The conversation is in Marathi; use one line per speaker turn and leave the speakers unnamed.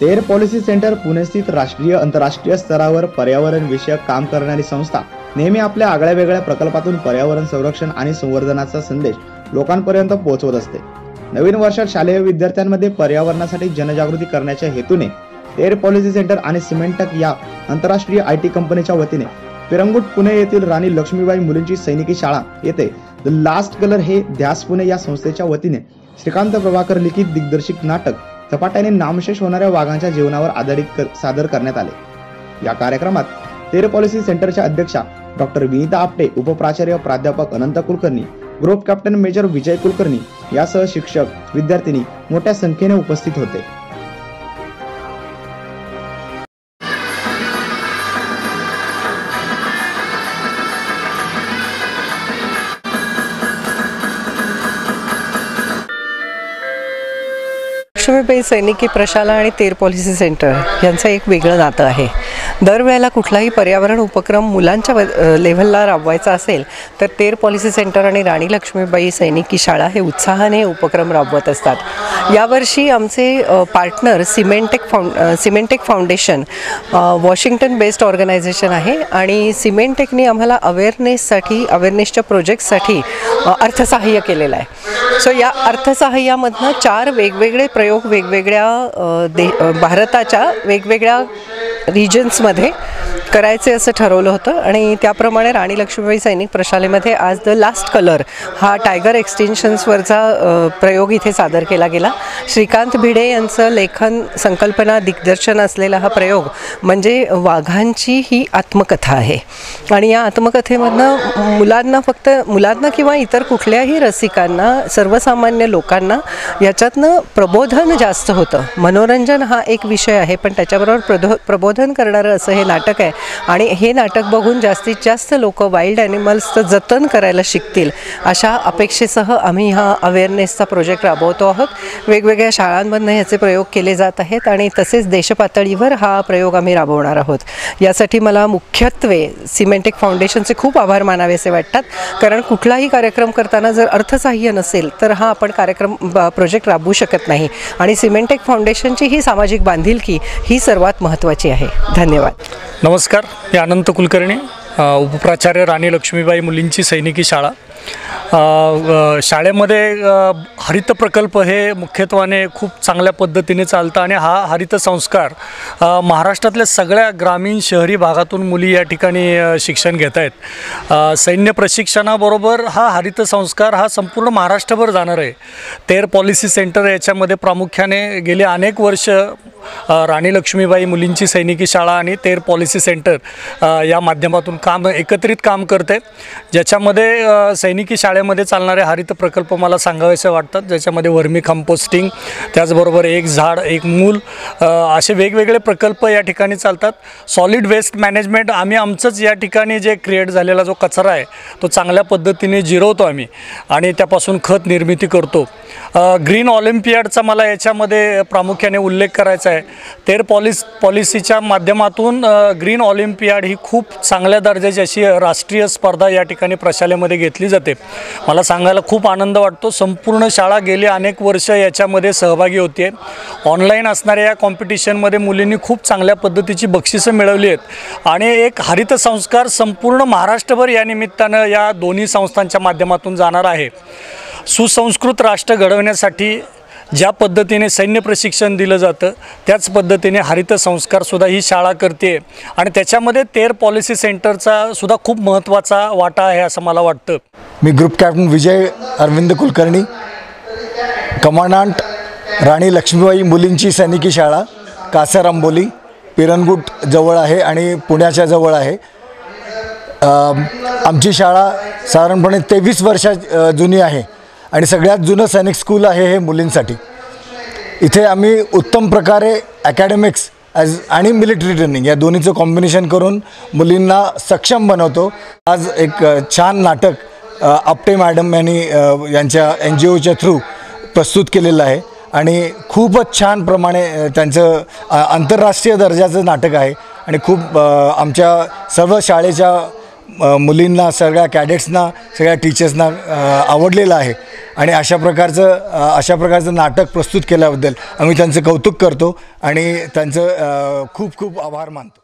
तेर पॉलिसी सेंटर पुणे स्थित राष्ट्रीय आंतरराष्ट्रीय स्तरावर पर्यावरण विषयक काम करणारी संस्था नेहमी आपल्या आगळ्या वेगळ्या प्रकल्पातून पर्यावरण संरक्षण आणि संवर्धनाचा संदेश लोकांपर्यंत पोहोचवत असते. नवीन वर्षात शालेय विद्यार्थ्यांमध्ये पर्यावरणासाठी जनजागृती करण्याच्या हेतूने तेर पॉलिसी सेंटर आणि सिमेंटक या आंतरराष्ट्रीय आय टी कंपनीच्या वतीने पिरंगुट पुणे येथील राणी लक्ष्मीबाई मुलींची सैनिकी शाळा येथे द लास्ट कलर हे ध्यास पुणे या संस्थेच्या वतीने श्रीकांत प्रभाकर लिखित दिग्दर्शित नाटक झपाट्याने नामशेष होणाऱ्या वाघांच्या जीवनावर आधारित कर- सादर करण्यात आले. या कार्यक्रमात तेर पॉलिसी सेंटरच्या अध्यक्षा डॉक्टर विनीता आपटे उपप्राचार्य प्राध्यापक Anant Kulkarni group captain major Vijay Kulkarni यासह शिक्षक विद्यार्थिनी मोठ्या संख्येने उपस्थित होते.
लक्ष्मीबाई सैनिकी प्रशाला आणि तेर पॉलिसी सेंटर यांचं एक वेगळं नातं आहे. दरवेळेला कुठलाही पर्यावरण उपक्रम मुलांच्या व- लेव्हलला राबवायचा असेल तर तेर पॉलिसी सेंटर आणि राणी लक्ष्मीबाई सैनिकी शाळा हे उत्साहाने उपक्रम राबवत असतात. यावर्षी आमचे partner Symantec found Symantec foundation Washington based organization आहे आणि सिमेंटेकने आम्हाला अवेअरनेससाठी अवेअरनेसच्या प्रोजेक्टसाठी अर्थसहाय्य केलेलं आहे. सो या अर्थसहाय्यामधनं चार वेगवेगळे प्रयोग वेगवेगळ्या दे भारताच्या वेगवेगळ्या रिजन्समध्ये करायचे असं ठरवलं होतं. आणि त्याप्रमाणे राणी लक्ष्मीबाई सैनिक प्रशालेमध्ये आज द लास्ट कलर हा टायगर एक्सटेन्शन्सवरचा प्रयोग इथे सादर केला गेला. श्रीकांत भिडे यांचं लेखन संकल्पना दिग्दर्शन असलेला हा प्रयोग म्हणजे वाघांची ही आत्मकथा आहे. आणि या आत्मकथेमधनं मुलांना फक्त मुलांना किंवा इतर कुठल्याही रसिकांना सर्वसामान्य लोकांना याच्यातनं प्रबोधन जास्त होतं. मनोरंजन हा एक विषय आहे पण त्याच्याबरोबर प्रबोधन करणारं असं हे नाटक आहे. आणि हे नाटक बघून जास्तीत जास्त लोक वाईल्ड ॲनिमल्सचं जतन करायला शिकतील अशा अपेक्षेसह आम्ही हा अवेअरनेसचा प्रोजेक्ट राबवतो आहोत. वेगवेगळ्या शाळांमधनं ह्याचे प्रयोग केले जात आहेत आणि तसेच देशपातळीवर हा प्रयोग आम्ही राबवणार आहोत. यासाठी मला मुख्यत्वे सिमेंटेक फाउंडेशनचे खूप आभार मानावेसे वाटतात. कारण कुठलाही कार्यक्रम करताना जर अर्थसहाय्य नसेल तर हा आपण कार्यक्रम ब- प्रोजेक्ट राबवू शकत नाही. आणि सिमेंटेक फाउंडेशनची ही सामाजिक बांधिलकी ही सर्वात महत्त्वाची आहे. धन्यवाद.
नमस्कार. मी अनंत कुलकर्णी उपप्राचार्य राणी लक्ष्मीबाई मुलींची सैनिकी शाळा. शाळेमध्ये हरित प्रकल्प हे मुख्यत्वाने खूप चांगल्या पद्धतीने चालतं आणि हा हरित संस्कार महाराष्ट्रातल्या सगळ्या ग्रामीण शहरी भागातून मुली या ठिकाणी शिक्षण घेत आहेत. सैन्य प्रशिक्षणाबरोबर हा हरित संस्कार हा संपूर्ण महाराष्ट्रभर जाणार आहे. तेर पॉलिसी सेंटर याच्यामध्ये प्रामुख्याने गेले अनेक वर्ष राणी लक्ष्मीबाई मुलींची सैनिकी शाळा आणि तेर पॉलिसी सेंटर या माध्यमातून काम एकत्रित काम करते. ज्याच्यामध्ये सैनिकी शाळे शाळेमध्ये चालणारे हरित प्रकल्प मला सांगावेसे वाटतात ज्याच्यामध्ये वर्मी कंपोस्टिंग त्याचबरोबर एक झाड एक मूल असे वेगवेगळे प्रकल्प या ठिकाणी चालतात. सॉलिड वेस्ट मॅनेजमेंट आम्ही आमचंच या ठिकाणी जे क्रिएट झालेला जो कचरा आहे तो चांगल्या पद्धतीने जिरवतो आम्ही आणि त्यापासून खत निर्मिती करतो. ग्रीन ऑलिम्पियाडचा मला याच्यामध्ये प्रामुख्याने उल्लेख करायचा आहे. तेर पॉलिस पॉलिसीच्या माध्यमातून ग्रीन ऑलिम्पियाड ही खूप चांगल्या दर्जाची अशी राष्ट्रीय स्पर्धा या ठिकाणी प्रशालेमध्ये घेतली जाते. मला सांगायला खूप आनंद वाटतो. संपूर्ण शाळा गेली अनेक वर्ष याच्यामध्ये सहभागी होते ऑनलाईन असणाऱ्या या कॉम्पिटिशनमध्ये मुलींनी खूप चांगल्या पद्धतीची बक्षिसं मिळवली आहेत. आणि एक हरित संस्कार संपूर्ण महाराष्ट्रभर या निमित्तानं या दोन्ही संस्थांच्या माध्यमातून जाणार आहे. सुसंस्कृत राष्ट्र घडवण्यासाठी ज्या पद्धतीने सैन्य प्रशिक्षण दिलं जातं त्याच पद्धतीने हरित संस्कारसुद्धा ही शाळा करते. आणि त्याच्यामध्ये तेर पॉलिसी सेंटरचा सुद्धा खूप महत्त्वाचा वाटा आहे असं मला वाटतं.
मी group captain Vijay Arvind Kulkarni commandant Rani Laxmibai मुलींची सैनिकी शाळा कासर आंबोली जवळ आहे आणि पुण्याच्या जवळ आहे. आमची शाळा साधारणपणे तेवीस वर्षा जुनी आहे. आणि सगळ्यात जुनं सैनिक स्कूल आहे हे मुलींसाठी. इथे आम्ही उत्तम प्रकारे अकॅडमिक्स ॲज आणि मिलिटरी ट्रेनिंग या दोन्हीचं कॉम्बिनेशन करून मुलींना सक्षम बनवतो. आज एक छान नाटक आपटे मॅडम यांनी यांच्या एन जी ओच्या थ्रू प्रस्तुत केलेलं आहे. आणि खूपच छान प्रमाणे त्यांचं आंतरराष्ट्रीय दर्जाचं नाटक आहे. आणि खूप आमच्या सर्व शाळेच्या मुलींना सगळ्या कॅडेट्सना सगळ्या टीचर्सना आवडलेलं आहे. आणि अशा प्रकारचं अशा प्रकारचं नाटक प्रस्तुत केल्याबद्दल आम्ही त्यांचं कौतुक करतो आणि त्यांचं खूप खूप आभार मानतो.